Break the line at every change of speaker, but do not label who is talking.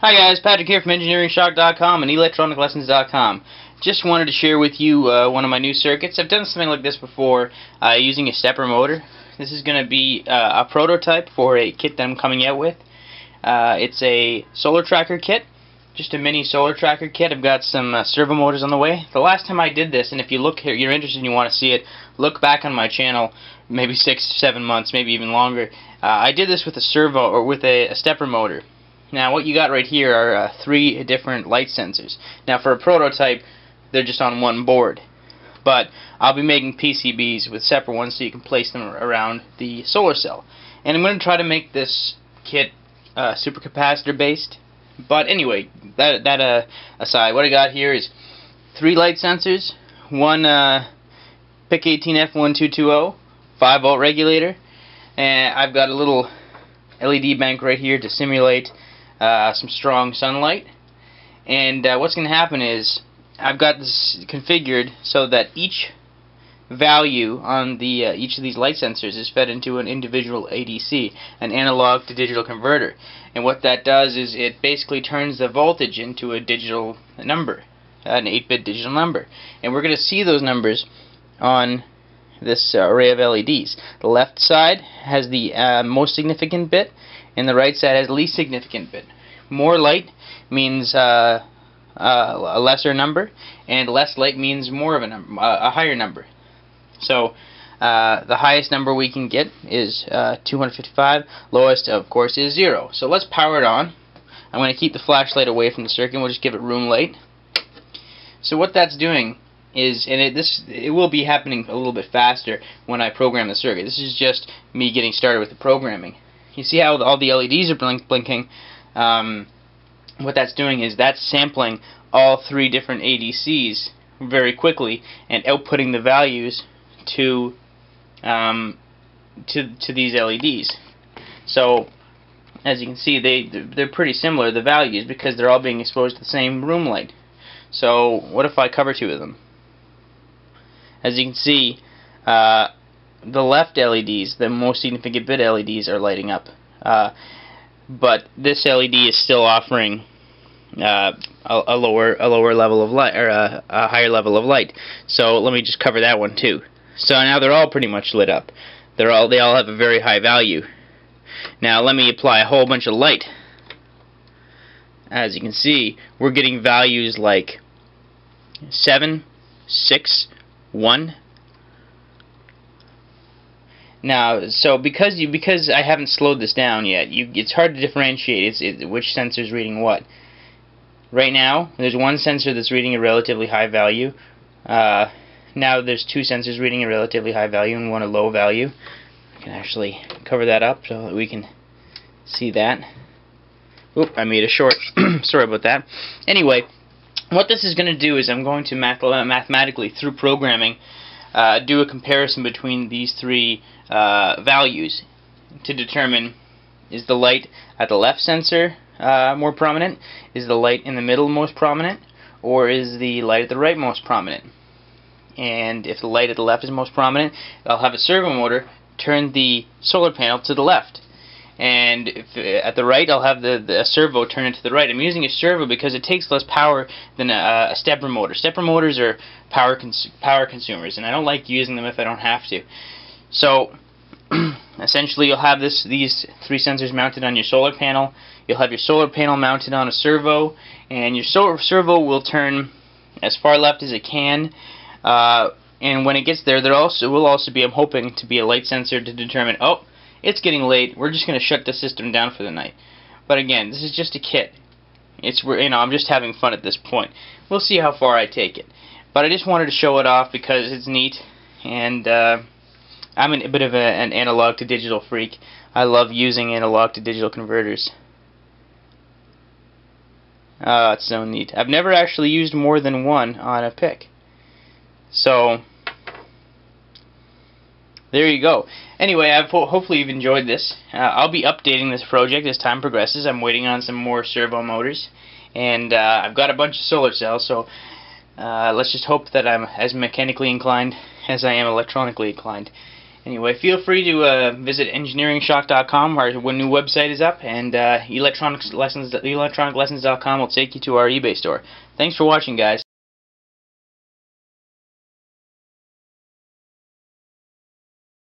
Hi guys, Patrick here from EngineeringShock.com and ElectronicLessons.com. Just wanted to share with you uh, one of my new circuits. I've done something like this before uh, using a stepper motor. This is going to be uh, a prototype for a kit that I'm coming out with. Uh, it's a solar tracker kit, just a mini solar tracker kit. I've got some uh, servo motors on the way. The last time I did this, and if you look here, you're interested and you want to see it, look back on my channel, maybe six, seven months, maybe even longer. Uh, I did this with a servo or with a, a stepper motor. Now what you got right here are uh, three different light sensors. Now for a prototype, they're just on one board. But I'll be making PCBs with separate ones so you can place them around the solar cell. And I'm going to try to make this kit uh, supercapacitor based. But anyway, that that uh, aside, what I got here is three light sensors, one uh, PIC18F1220 5 volt regulator, and I've got a little LED bank right here to simulate uh, some strong sunlight. And uh, what's going to happen is I've got this configured so that each value on the uh, each of these light sensors is fed into an individual ADC, an analog to digital converter. And what that does is it basically turns the voltage into a digital number, an 8-bit digital number. And we're going to see those numbers on this uh, array of LEDs. The left side has the uh, most significant bit, and the right side has the least significant bit. More light means uh, uh, a lesser number, and less light means more of a number, a higher number. So uh, the highest number we can get is uh, 255. Lowest, of course, is zero. So let's power it on. I'm going to keep the flashlight away from the circuit. We'll just give it room light. So what that's doing is, and it, this it will be happening a little bit faster when I program the circuit. This is just me getting started with the programming. You see how all the LEDs are blink, blinking? Um, what that's doing is that's sampling all three different ADCs very quickly and outputting the values to um, to to these LEDs. So as you can see, they they're pretty similar the values because they're all being exposed to the same room light. So what if I cover two of them? As you can see, uh, the left LEDs, the most significant bit LEDs, are lighting up. Uh, but this LED is still offering uh, a, a, lower a lower level of light or a, a, higher level of light. So let me just cover that one too. So now they're all pretty much lit up. They're all they all have a very high value. Now let me apply a whole bunch of light. As you can see, we're getting values like 7, 6, 1, now, so because you because I haven't slowed this down yet, you it's hard to differentiate it's, it, which sensor is reading what. Right now, there's one sensor that's reading a relatively high value. Uh, now there's two sensors reading a relatively high value and one a low value. I can actually cover that up so that we can see that. Oop, I made a short. Sorry about that. Anyway, what this is going to do is I'm going to math mathematically, through programming, uh, do a comparison between these three uh, values to determine is the light at the left sensor uh, more prominent, is the light in the middle most prominent, or is the light at the right most prominent. And if the light at the left is most prominent, I'll have a servo motor turn the solar panel to the left and if, uh, at the right I'll have the, the servo turn it to the right. I'm using a servo because it takes less power than a, a stepper motor. Stepper motors are power cons power consumers, and I don't like using them if I don't have to. So essentially you'll have this these three sensors mounted on your solar panel. You'll have your solar panel mounted on a servo, and your solar servo will turn as far left as it can. Uh, and when it gets there, there also will also be, I'm hoping, to be a light sensor to determine, oh, it's getting late. We're just going to shut the system down for the night. But again, this is just a kit. It's you know I'm just having fun at this point. We'll see how far I take it. But I just wanted to show it off because it's neat, and uh, I'm a bit of a, an analog to digital freak. I love using analog to digital converters. Uh, it's so neat. I've never actually used more than one on a PIC. So, there you go. Anyway, I've ho hopefully you've enjoyed this. Uh, I'll be updating this project as time progresses. I'm waiting on some more servo motors, and uh, I've got a bunch of solar cells, so uh, let's just hope that I'm as mechanically inclined as I am electronically inclined. Anyway, feel free to uh, visit engineeringshock.com. Our new website is up, and uh, electronics lessons, electroniclessons.com will take you to our eBay store. Thanks for watching, guys.